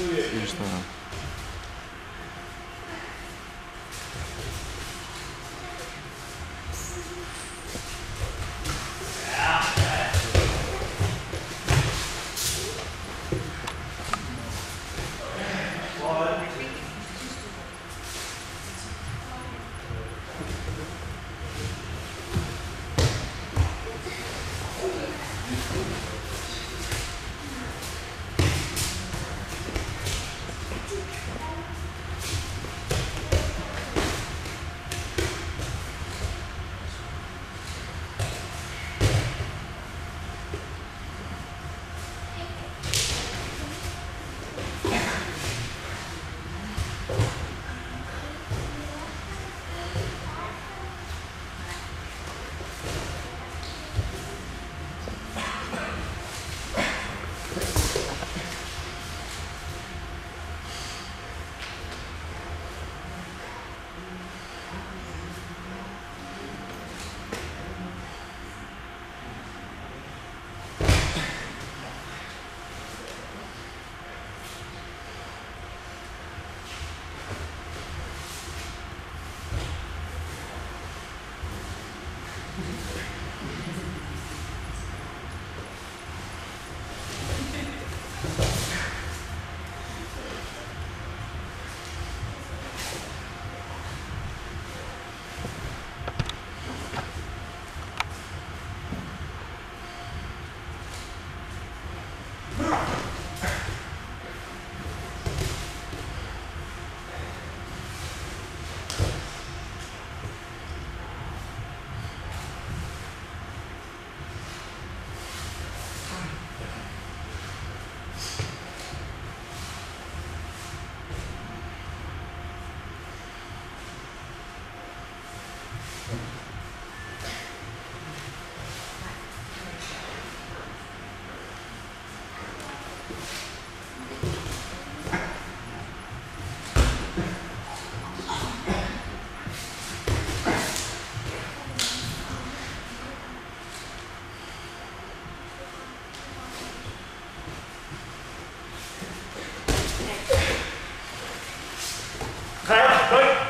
Смешно. だなはい。